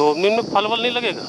दो दिन में फल वल नहीं लगेगा?